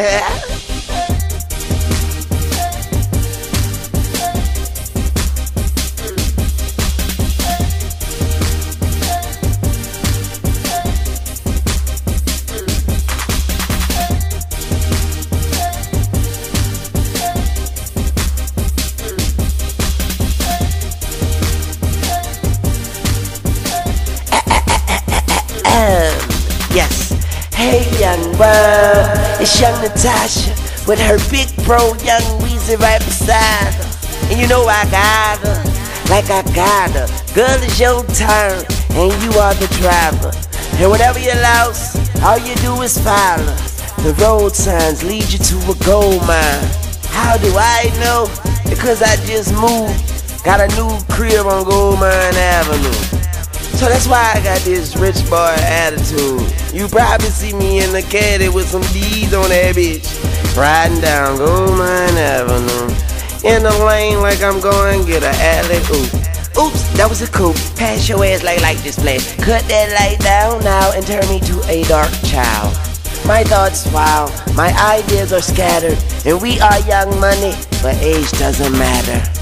Um, yes wow. It's young Natasha with her big bro, young Weezy right beside her. And you know I got her, like I got her. Girl, it's your turn, and you are the driver. And whatever you lost, all you do is follow. The road signs lead you to a gold mine. How do I know? Because I just moved. Got a new crib on Gold Mine Avenue. So that's why I got this rich boy attitude. You probably see me in the caddy with some D's on that bitch. Riding down Gold Mine Avenue. In the lane like I'm going get a alley oop. Oops, that was a coup. Pass your ass like light display. Cut that light down now and turn me to a dark child. My thoughts wow, my ideas are scattered, and we are young money, but age doesn't matter.